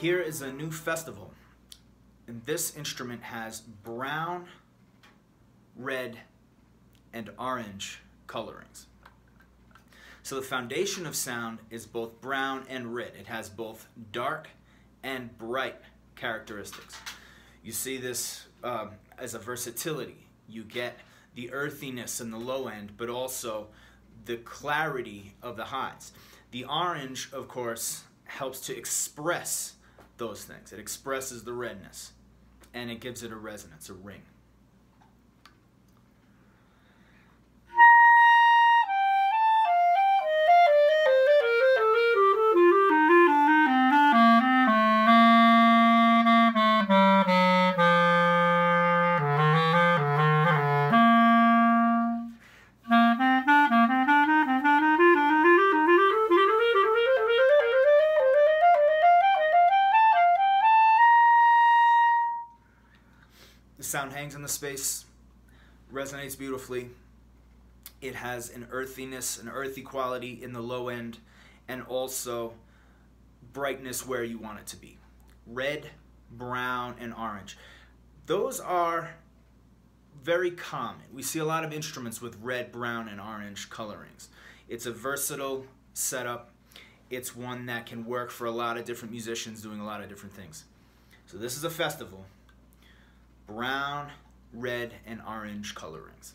Here is a new festival. And this instrument has brown, red, and orange Color-Rings. So the foundation of sound is both brown and red. It has both dark and bright characteristics. You see this um, as a versatility. You get the earthiness in the low end, but also the clarity of the highs. The orange, of course, helps to express those things. It expresses the redness and it gives it a resonance, a ring. The sound hangs in the space, resonates beautifully. It has an earthiness, an earthy quality in the low end, and also brightness where you want it to be. Red, brown, and orange. Those are very common. We see a lot of instruments with red, brown, and orange Color-Rings. It's a versatile setup. It's one that can work for a lot of different musicians doing a lot of different things. So this is a festival brown, red, and orange Color-Rings.